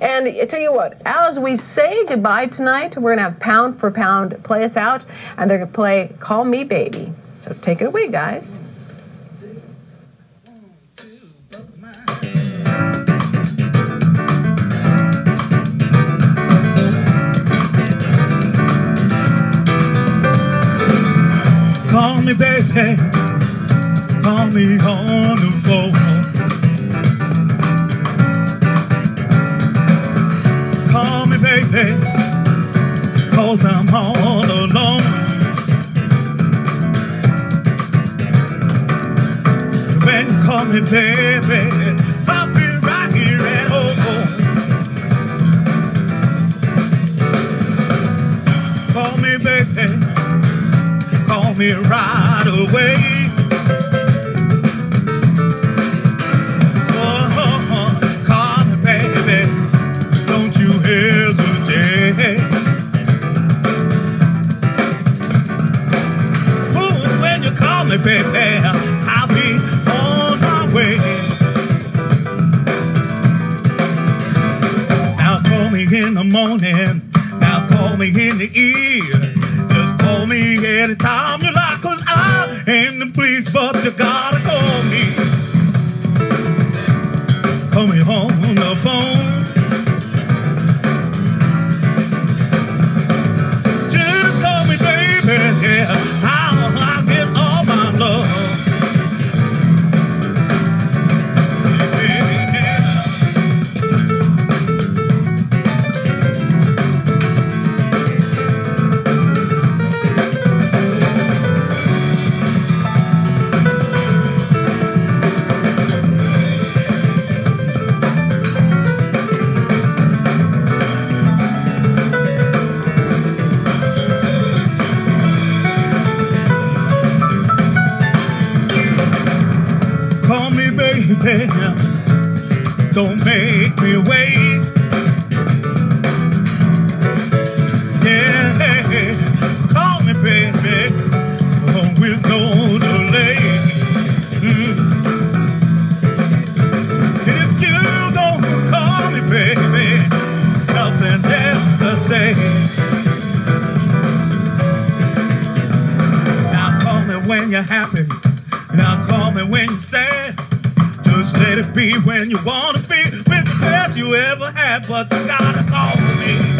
And I tell you what, as we say goodbye tonight, we're going to have Pound for Pound play us out, and they're going to play Call Me Baby. So take it away, guys. Call me baby, call me on the phone. Call me baby, cause I'm all alone. When you call me baby, I'll be right here at home. Call me baby call me right away. Me, baby, I'll be on my way. Now call me in the morning. Now call me in the ear. Just call me anytime you like, cause I ain't the police, but you gotta call me. Call me on the phone. Baby, don't make me wait. Yeah, call me baby, with no delay. Mm. If you don't call me baby, nothing else to say. Now call me when you're happy. Now call me when you're sad. Just let it be when you wanna be with the best you ever had. But you gotta call me.